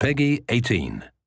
Peggy 18.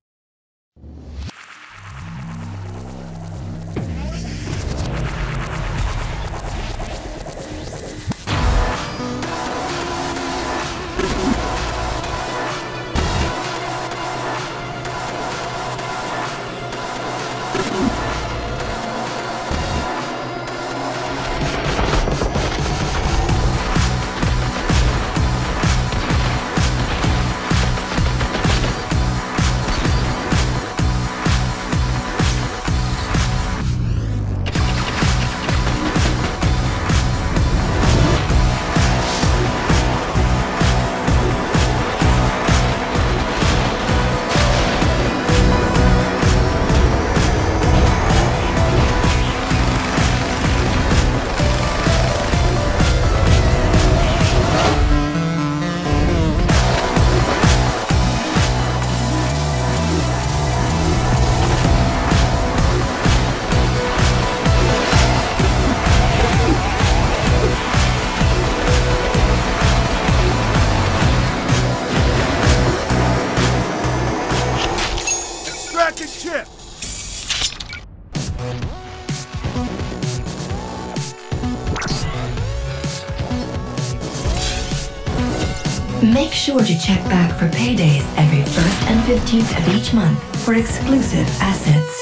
Make sure to check back for paydays every 1st and 15th of each month for exclusive assets.